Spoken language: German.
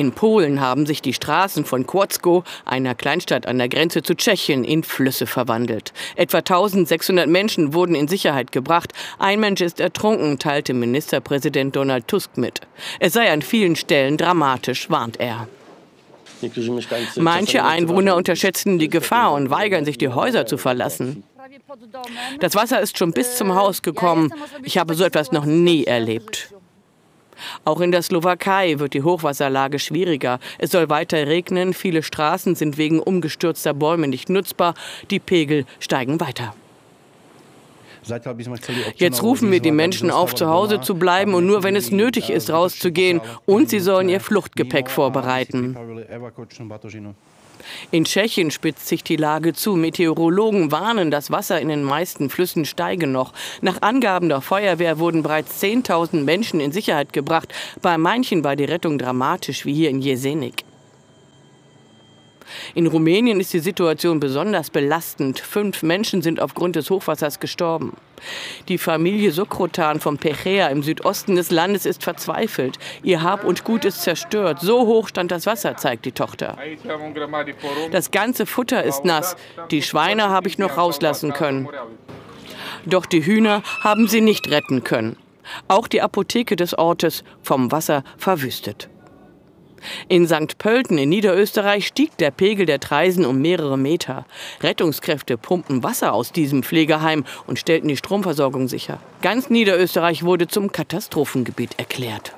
In Polen haben sich die Straßen von Kłodzko, einer Kleinstadt an der Grenze zu Tschechien, in Flüsse verwandelt. Etwa 1600 Menschen wurden in Sicherheit gebracht. Ein Mensch ist ertrunken, teilte Ministerpräsident Donald Tusk mit. Es sei an vielen Stellen dramatisch, warnt er. Manche Einwohner unterschätzen die Gefahr und weigern sich, die Häuser zu verlassen. Das Wasser ist schon bis zum Haus gekommen. Ich habe so etwas noch nie erlebt. Auch in der Slowakei wird die Hochwasserlage schwieriger. Es soll weiter regnen, viele Straßen sind wegen umgestürzter Bäume nicht nutzbar, die Pegel steigen weiter. Jetzt rufen wir die Menschen auf, zu Hause zu bleiben und nur wenn es nötig ist, rauszugehen. Und sie sollen ihr Fluchtgepäck vorbereiten. In Tschechien spitzt sich die Lage zu. Meteorologen warnen, das Wasser in den meisten Flüssen steige noch. Nach Angaben der Feuerwehr wurden bereits 10.000 Menschen in Sicherheit gebracht. Bei manchen war die Rettung dramatisch, wie hier in Jesenik. In Rumänien ist die Situation besonders belastend. Fünf Menschen sind aufgrund des Hochwassers gestorben. Die Familie Sokrotan vom Pechea im Südosten des Landes ist verzweifelt. Ihr Hab und Gut ist zerstört. So hoch stand das Wasser, zeigt die Tochter. Das ganze Futter ist nass. Die Schweine habe ich noch rauslassen können. Doch die Hühner haben sie nicht retten können. Auch die Apotheke des Ortes vom Wasser verwüstet. In St. Pölten in Niederösterreich stieg der Pegel der Treisen um mehrere Meter. Rettungskräfte pumpten Wasser aus diesem Pflegeheim und stellten die Stromversorgung sicher. Ganz Niederösterreich wurde zum Katastrophengebiet erklärt.